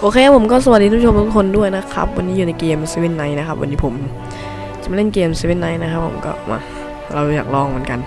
โอเคผมก็สวัสดีทุกชมทุกคนด้วยนะครับ วันนี้อยู่ในเกม Seven Night นะครับ วันนี้ผมจะมาเล่นเกม Seven Night นะครับผมก็มาเราอยากลองเหมือนกัน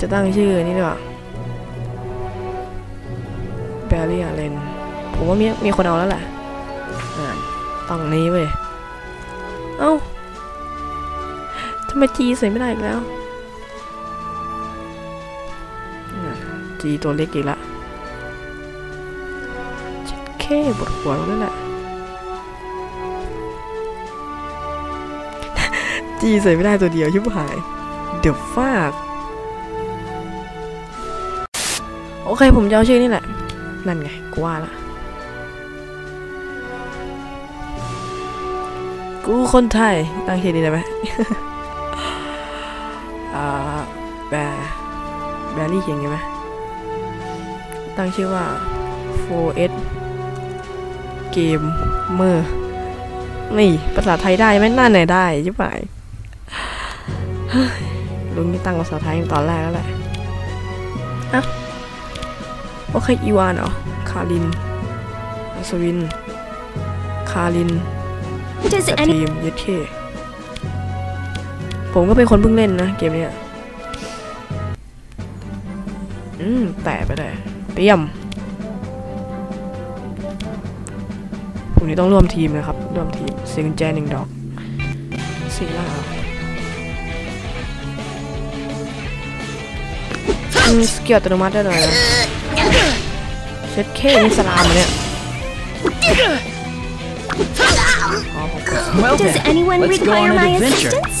จะตั้งชื่อนี่ดีกว่า Barry Allen ผมว่ามีมีคนเอาแล้วแหละอ่าตั้งนี้เว้ยเอ้า ทำไมจีใส่ไม่ได้อีกแล้ว จีตัวเล็กอีกละแค่บทหัวเรานั่นแหละ จีใส่ไม่ได้ตัวเดียวชิบหาย เดี๋ยวฟากโอเค ผมจะเอาชื่อนี่แหละ นั่นไงกูว่าละกูคนไทย ตั้งชื่อนี้ได้ไหม บรี่เขียนไงไหมตั้งชื่อว่า 4S เกมเมอร์นี่ภาษาไทยได้ไหมน่าไหนได้ใช่ไหมเฮ้ยลุงนี่ตั้งภาษาไทยตอนแรกแล้วแหละอะโอเคอีวานเหรอคารินอัศวิน คาริน Does กับ any ทีมยัดเคผมก็เป็นคนเพิ่งเล่นนะเกมเนี้ย แตะไปเลยเตรียมผมนี้ต้องร่วมทีมนะครับ ร่วมทีมเสียงกุญแจหนึ่งดอกสีล่าอืมสเกิลอัตโนมัติได้เลยนะเช็ดเคนี่สลามเหรอเนี่ยอ๋อผมกด Well Does then, anyone let's go require on my an adventure. assistance?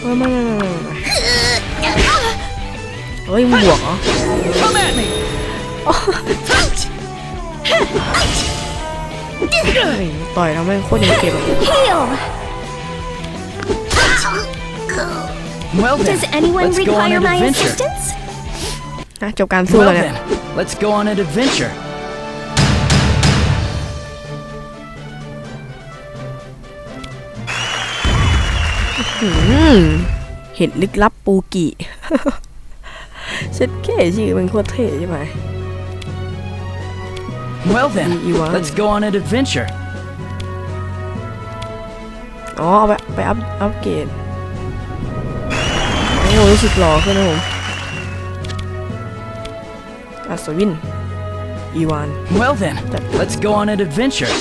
เฮ้ยไม่ไม่ไม่ไม่ไม่ เฮ้ยมึงบวกเหรอ Come at me! เฮ้ยต่อยเราไม่งโคตรยังเก็บอะ Heal! Well then, Does anyone let's go on require an my adventure. assistance? นะจบการสู้ Well แล้วเนี่ย then, let's go on an adventure. อืมเห็นลึกลับปูกิ เซ็ตแค่ชื่อมันโคตรเท่ใช่ไหม Well then, Iwan. let's go on an adventure. อ๋อเอาไปไปอัพอัพเกรดโอ้รู้สึกหล่อขึ้นนะผมอัศวินอีวาน Well then, let's go on an adventure.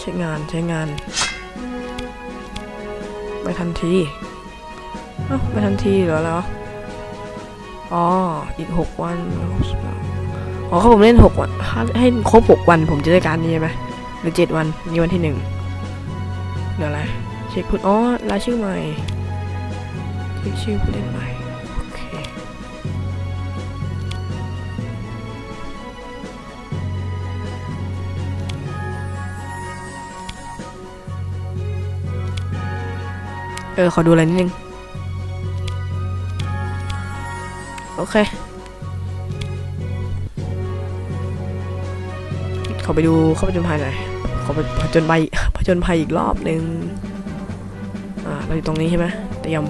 ใช้งานใช้งาน ไปทันทีเอ้าไปทันทีเหรอแล้ว อ๋อ อีกหกวัน อ๋อเขาผมเล่นหกวัน ให้ครบหกวันผมจะได้การนี้ใช่ไหมหรือเจ็ดวันนี่วันที่หนึ่งเดี๋ยวอะไร เช็คพูดอ๋อรายชื่อใหม่เช็คชื่อผู้เล่นใหม่โอเคเออ ขอดูอะไรนิดนึง อเคขอไปดูเข้าไปจนภัยหน่อยขอไปผจญภัยผจญภัยอีกรอบหนึ่งอ่าเราอยู่ตรงนี้ใช่ไหมเตรียม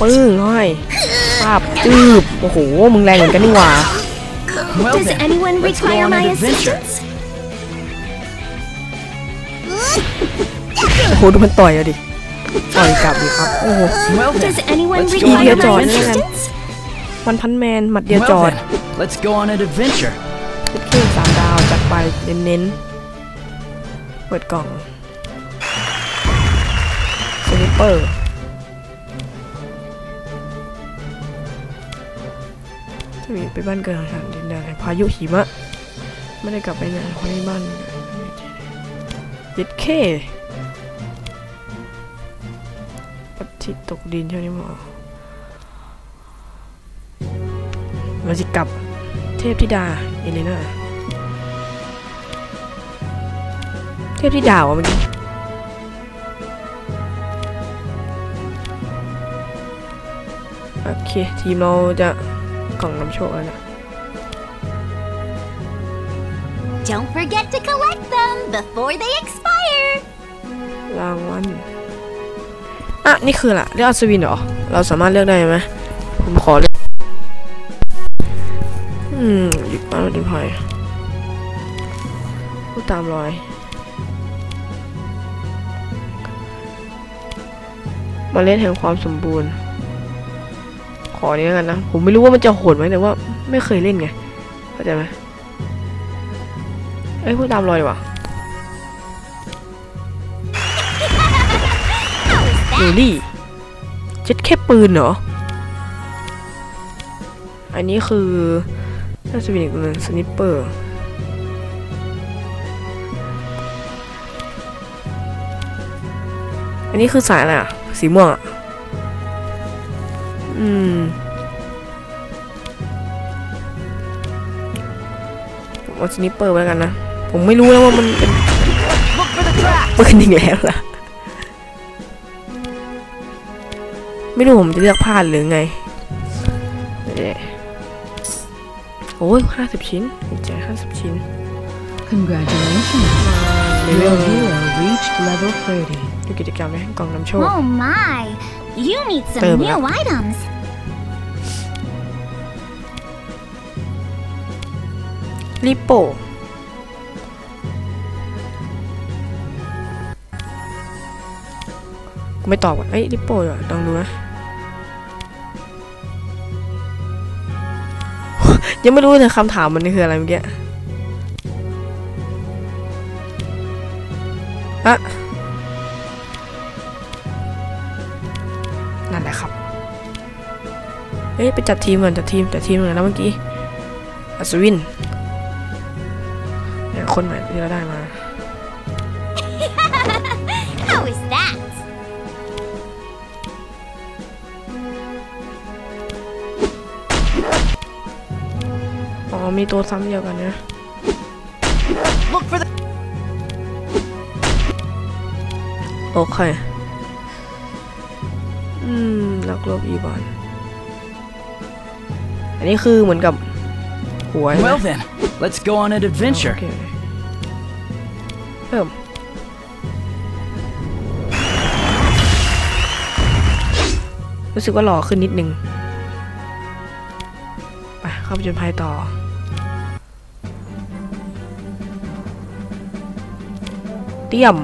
ปึ้งห้อยปาบจืบโอ้โห มึงแรงเหมือนกันนี่หว่า Does anyone require my assistance? อ้โหดูมันต่อยอะดิต่อยกลับดิครับโอ้โห Well Does then, anyone let's go on require an Idiot. my adventure. assistance? วันพันแมนหมัดเดียวจอ Well ด then, let's go on an adventure. เครื่องสามดาวจัดไปเน้นๆเปิดกล่องสนิปเปอร์จะมีไปบ้านเกิดของฉันดินแดนแห่งพายุหิมะ ไม่ได้กลับไปไหนเพราะที่บ้านเย็ดเค ชิตตกดินเท่านี้หมอเราจะกลับเทพธิดาเอเลน่าเทพธิดาวะเมื่อมโอเค ทีมเราจะกล่องนำโชคแล้วนะ Don't forget to collect them before they expire รางวัล อะนี่คือละเลือกอัศวินเหรอ เราสามารถเลือกได้ไหมผมขอเลือกอืมหยิบมาดินพายผู้ตามรอย มาเล่นแห่งความสมบูรณ์ ขอนี้แล้วกันนะ ผมไม่รู้ว่ามันจะโหดไหมแต่ว่า ไม่เคยเล่นไง เข้าใจไหมเอ้ยผู้ตามรอยดีกว่า ด that? ลี่เจ็ดแค่ปืนเหรอ อันนี้คือน่าจะเป็นอีกตัวหนึง sniper อันนี้คือสายอะไรอะ สีม่วงอะ อืมผมเอา sniper ไว้กันนะ ผมไม่รู้แล้วว่ามันเป็นปืนอีกแล้วล่ะ ไม่รู้ผมจะเลือกพลาดหรือไงเอ๊ะโอ้ยห้าสิบชิ้นดีใจห้าสิบชิ้น Congratulations. เลเว Your ล hero reached level 30. ดูกิจกรรมไหมกล่องนำโชค Oh my! You need some Tama. new items. ริปโปกูไม่ตอบอะเอ้ยริปโป้อะลองดูนะ ยังไม่รู้เลยคำถามมันคืออะไรเมื่อกี้อะนั่นแหละครับเอ้ย ไปจัดทีมก่อนจัดทีมจัดทีมหน่อยนะเมื่อกี้อัศวินเนี่ยคนใหม่ที่เราได้มา มีตัวซ้ำเดียวกันนะ Look for the โอเค อืม นักรบอีบอน อันนี้คือเหมือนกับหัวใช่ไหม Well then, let's go on an โอ adventure. เคเพิ่มรู้สึกว่าหล่อขึ้นนิดนึง ไปเข้าไปจนภัยต่อ เตี้ยม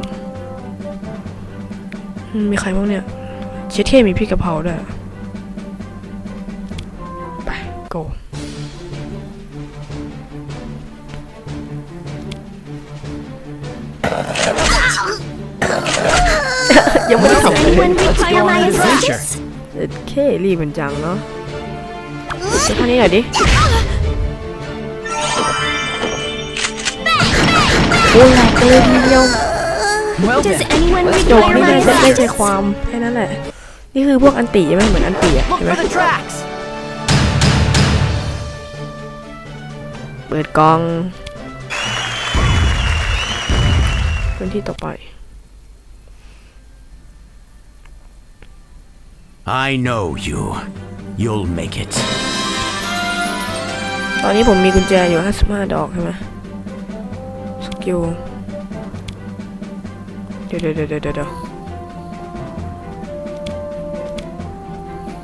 มีใครบ้างเนี่ย เชเท่มีพี่กะเพราด้วย ไป โกยังไม่ได้ทำเลย Anyone Let's require go on my an adventure. assistance? เอ็ดเค รีบมันจังเนาะเท่านี้หน่อยดิโอ้ยเลยทีเดียว Does then, anyone let's จ go บ require on ไม่ an ได้จะได้ใจ adventure. ความแค่นั้นแหละ นี่คือพวกอันติใช่ไหมเหมือนอันติอะ Look เห็นไหม for the tracks! เปิดกล่องพื้นที่ต่อไป I know you. You'll make it. ตอนนี้ผมมีกุญแจอยู่ 55 ดอกใช่ไหม skill เดี๋ยวเดี๋ยวเดี๋ยวเดี๋ยวเดี๋ยว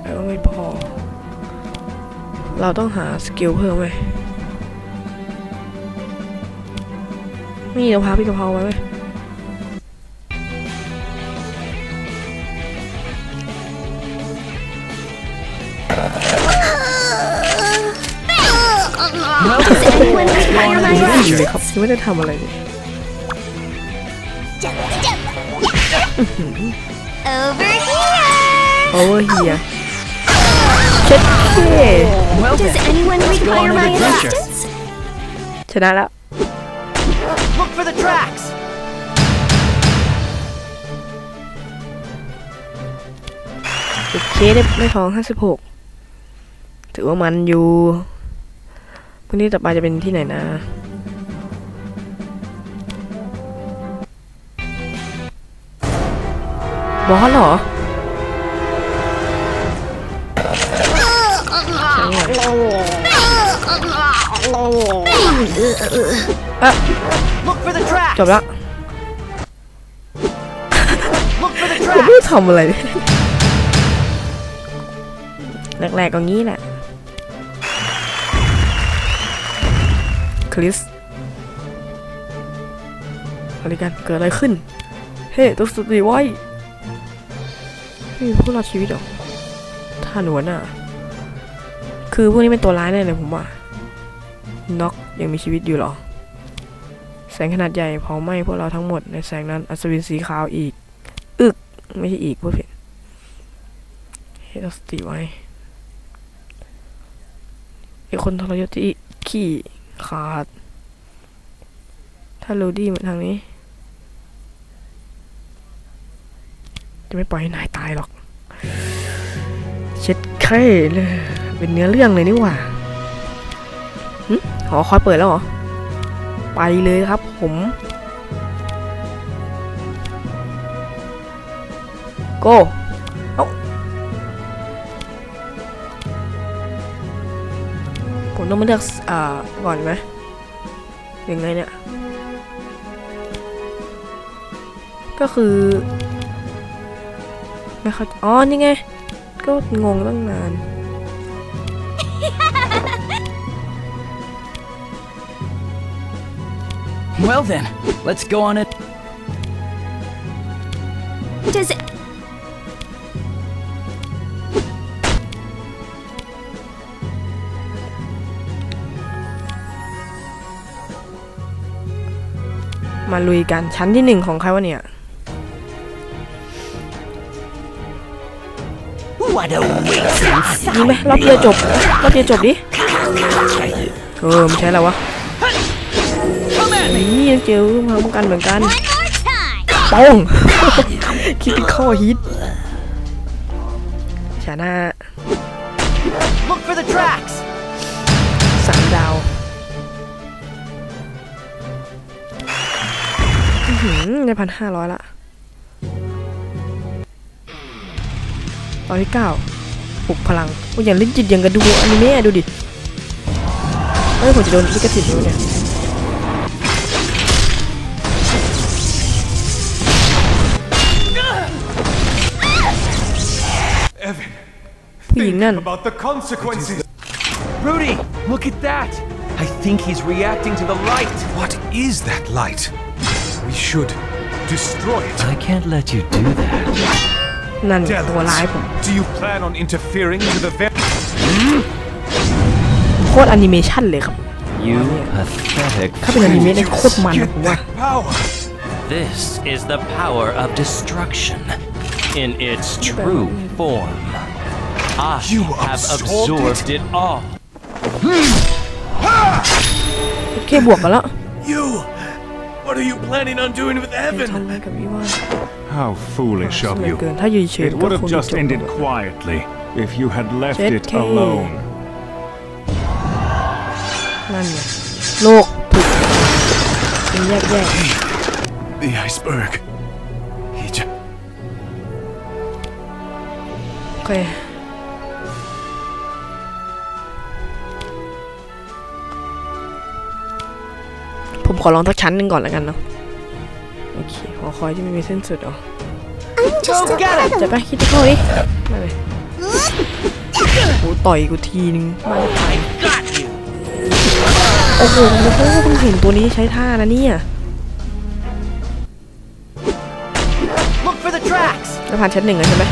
แปลว่าไม่พอ เราต้องหา skill เพิ่มไหมนี่เราพาพี่กะเพราไว้ไหม Does anyone require my ดีเลย assistance? ครับยังไม่ได้ทำอะไรเลย Over here! โอเวอร์เฮียเช็ดเค Well Does then, anyone go on require an my adventure. assistance? ชนะแล้ว look for the tracks! จุดเคได้ไม่ทองห้าสิบหกถือว่ามันอยู่พื้นที่ต่อไปจะเป็นที่ไหนนะ บอสเหรอใช่ไง Look for the tracks. จบละ Look for the ผม tracks. ไม่ทำอะไรเลยแรกๆก็งี้แหละ คริสอะไรกัน เกิดอะไรขึ้น เฮ้ยต้องสติไว้ เฮ้ยพวกเราชีวิตหรอท่าหนวนอะคือพวกนี้เป็นตัวร้ายแน่เลยผมว่าน็อกยังมีชีวิตอยู่หรอ แสงขนาดใหญ่เผาไหม้พวกเราทั้งหมดในแสงนั้นอัศวินสีขาวอีก อึก ไม่ใช่อีกพูดผิดเฮ้ยต้องสติไว้ไอคนทรยศที่ขี้ขาด ถ้าโรดี้มาทางนี้ จะไม่ปล่อยให้นายตายหรอก เช็ดแค่เลยเป็นเนื้อเรื่องเลยนี่หว่าหอคอยเปิดแล้วเหรอ ไปเลยครับผม โก้เอ้าผมต้องมาเลือกอ่าก่อนไหมยังไงเนี่ย ก็คือ ไม่เข้าอ๋อ นี่ไง ก็งงตั้งนาน Well then, let's go on it. Does it? มาลุยกันชั้นที่หนึ่งของใครวะเนี่ย What a waste! มีไหมรอบเดียวจบรอบเดียวจบดิเออไม่ใช่แล้ววะนี่ยังเจอพร้อมกันเหมือนกัน One more time. ป้องคิดเป็นข้อฮิตชนะ Look for the tracks. สามดาวอื้อหือในพันห้าร้อยละ ตอนที่เก้าปลุกพลังโอ้ยอย่างลิ้นจิตอย่างกระดูอนิเมะดูดิเอ้ยผมจะโดนลิขสิทธิ์อยู่เนี่ย Evan, ผู้หญิงนั่น about the consequences. Rudy, look at that. I think he's reacting to the light. What is that light? We should destroy it. I can't let you do that. นั่น Tell ตัวร้ายผม us, do you plan on interfering to the very โคตรอนิเมชันเลยครับ You pathetic. ถ้าเป็นอนิเมะเนี่ยโคตรมันนะผมว่า power? This is the power of destruction in its true form. I You have absorbed absorbed it all. โอเคบวกกันแล้ว You! What are you planning on doing with ทำ Evan? อะไรกับอีวาน How foolish เห of ลือ you. เกินถ้าอยู่เฉย It ๆก็ would คง have จะ just จบ ended quietly if you had left it ZK. alone. นั่นไงโลกถูกเป็นแยกแยก The iceberg. He just. โผมขอลองทักชั้นหนึ่งก่อนแล้วกันเนาะโอเคหอคอยที่ไม่มีเส้นสุดเหรอ I'm just Go get it. จะไปคิดจะเข้าดิมาเลยโอ้ต่อยกูทีนึงมาเลยโอ้โหเพิ่งเห็นตัวนี้ใช้ท่านะเนี่ย Look for the tracks. จะผ่านชั้นหนึ่งแล้วใช่ไหม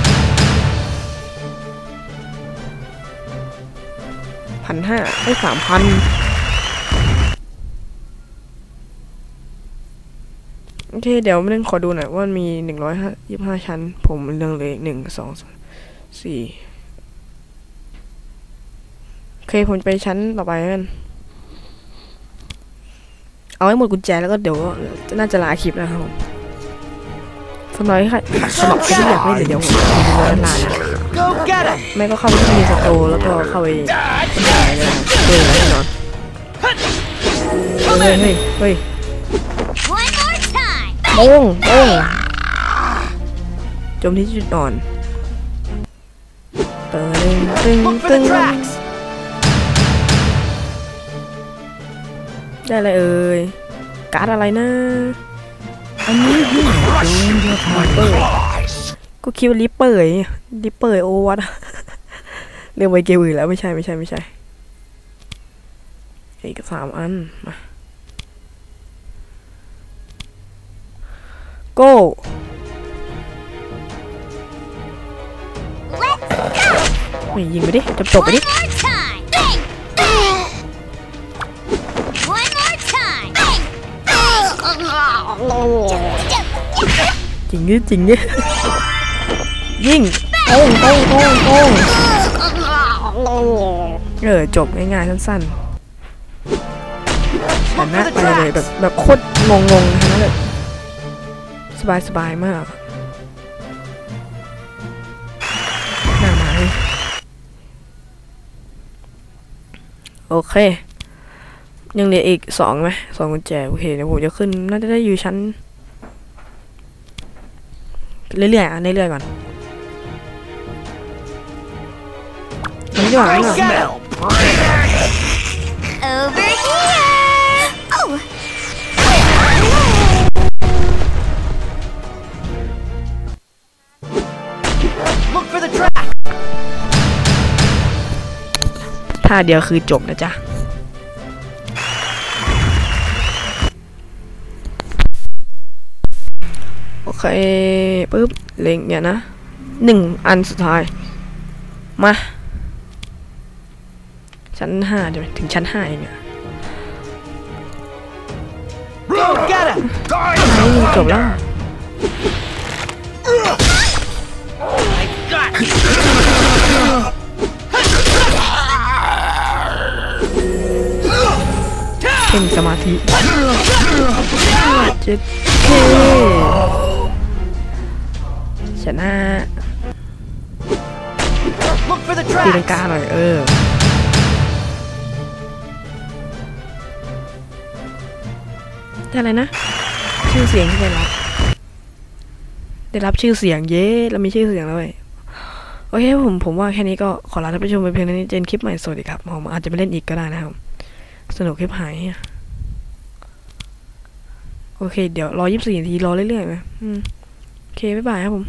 พันห้าได้สามพัน โอเค เดี๋ยวไม่ต้องขอดูหน่อยว่ามันมีหนึ่งร้อยห้ายี่ห้าชั้น ผมเรื่องเลยหนึ่งสองสี่โอเค ผมไปชั้นต่อไปกันเอาให้หมดกุญแจแล้วก็เดี๋ยวจะน่าจะลาคลิปนะครับผมสำหรับใครสำหรับที่อยากเล่นเดี๋ยวผมจะมีเวลานะไม่ก็เข้าไปที่มีสโตแล้วก็เข้าไปได้เลยนะครับเจอแล้วแน่นอนเฮ้ยเฮ้ย เด้งโป้งจมที่จุดอ่อนตึงตึงตึงได้อะไรเอ่ยการ์ดอะไรนะ A new hero joined your party. ก็คิดว่าลิปเปอร์ไงลิปเปอร์โอวัตเรื่องไปเกมอื่นแล้วไม่ใช่ไม่ใช่ไม่ใช่อีกสามอันมา โก้ Let's go! ไม่ยิงไปดิจบจบไป One ดิ more time! Bang! Bang! One more time! Bang! Bang! จริงดิจริงดิยิงโป้งโป้งโป้งโป้งเออจบง่ายๆสั้นๆชนะไปเลยแบบแบบโคตรงงงๆทั้งนั้นเลย สบายสบายๆมากหน้าไม้โอเค ยังเหลืออีกสองไหมสองกุญแจโอเคเดี๋ยวผมจะขึ้นน่าจะได้อยู่ชั้น เรื่อยๆอะเรื่อยๆก่อนมันจะหวังหวัง ท่าเดียวคือจบนะจ๊ะโอเคปึ๊บเล็งเนี่ยนะหนึ่งอันสุดท้าย มา ชั้นห้าเดี๋ยวถึงชั้นห้าเองอะ Go get him! ไอ้จบแล้ว พ่งสมาธิเจ็ดเคชนะตีลังกาหน่อยเออได้อะไรนะ ชื่อเสียงที่ได้รับได้รับชื่อเสียงเย้เรามีชื่อเสียงแล้วเว้ยโอเคผมผมว่าแค่นี้ก็ขอลาท่านผู้ชมไปเพียงเท่านี้เจนคลิปใหม่สวัสดีครับผมอาจจะไปเล่นอีกก็ได้นะครับ สนุกคลิปหายโอเค เดี๋ยวรอยี่สิบสี่นาทีรอเรื่อยๆไหมอืมโอเค บ๊ายบายครับผม